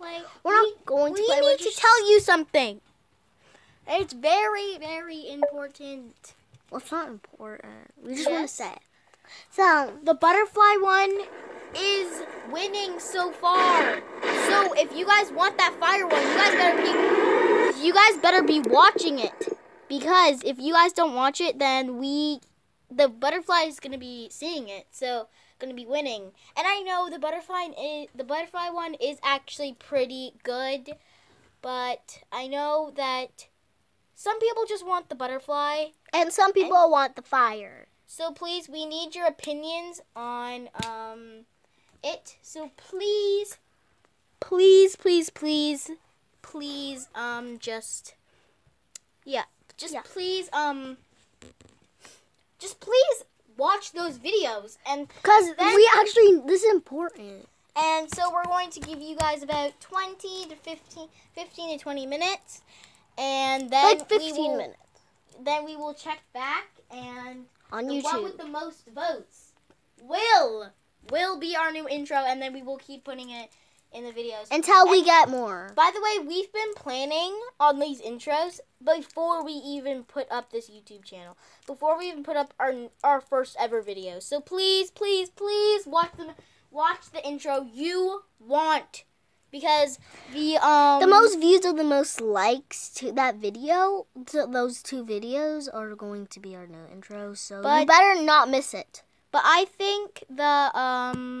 play. We're we, not going to we play. We're to tell you something. It's very, very important. Well, it's not important. We just want to say. it. So The butterfly one is winning so far. So if you guys want that fire one, you guys better be you guys better be watching it. Because if you guys don't watch it, then we the butterfly is gonna be seeing it. So gonna be winning. And I know the butterfly is, the butterfly one is actually pretty good. But I know that some people just want the butterfly. and some people want the fire. So please, we need your opinions on um it. So please, please, please, please, please, um, just yeah, just Yeah. please, um, please watch those videos and Cause Then- we actually this is important. and so we're going to give you guys about 20 to 15, 15 to 20 minutes, and then Like we 15 will- minutes. Then we will check back and on the one with the most votes will will be our new intro, and then we will keep putting it in the videos. Until we get more. By the way, we've been planning on these intros before we even put up this YouTube channel. Before we even put up our our first ever video. So please, please, please watch them. Watch the intro you want because the um The most views or the most likes to that video, to those two videos are going to be our new intro. So you better not miss it. But I think the um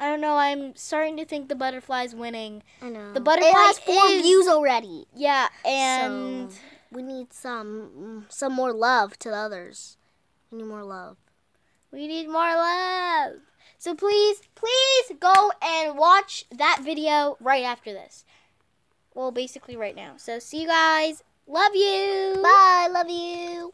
I don't know, I'm starting to think the butterfly's winning. I know. The butterfly it has four is- views already. Yeah, and so we need some some more love to the others. We need more love. we need more love. So please, please go and watch that video right after this. Well, basically right now. So see you guys. Love you. Bye. Love you.